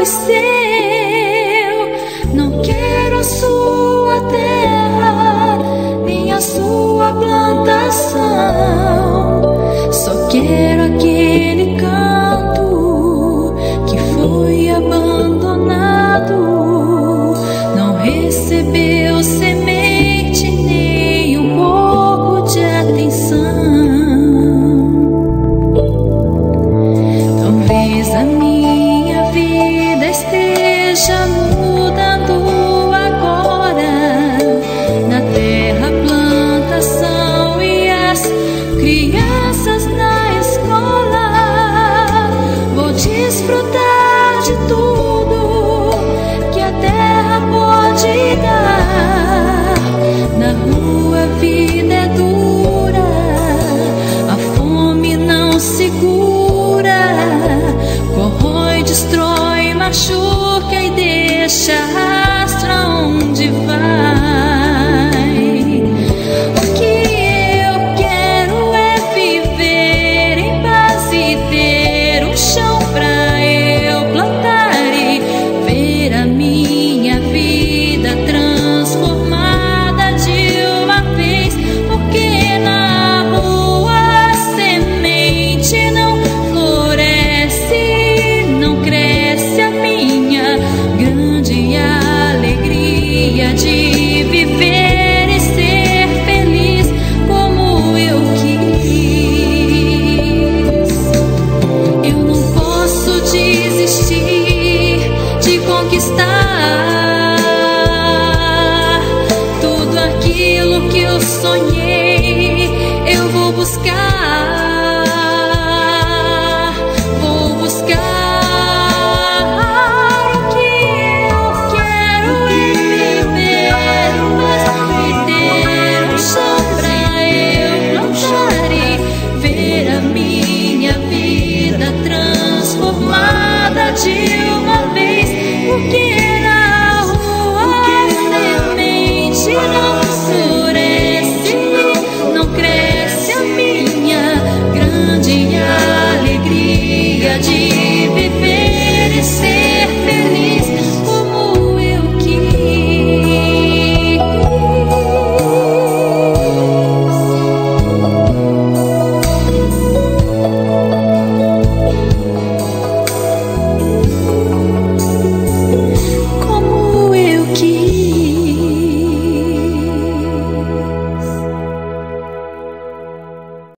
foi seu. Não quero a sua terra, nem a sua plantação. Só quero aquele canto que foi abandonado. Não recebeu semente nem um pouco de atenção. Talvez a minha deixa mudando agora. Na terra plantação e as crianças na escola. Vou desfrutar de tudo que a terra pode dar. Na rua a vida é dura a fome não segura. Corrói destrói machuca deixaste onde vai. Pelo que eu sonhei, eu vou buscar, vou buscar o que eu quero e viver uma vida inteira só pra eu não deixarei ver a minha.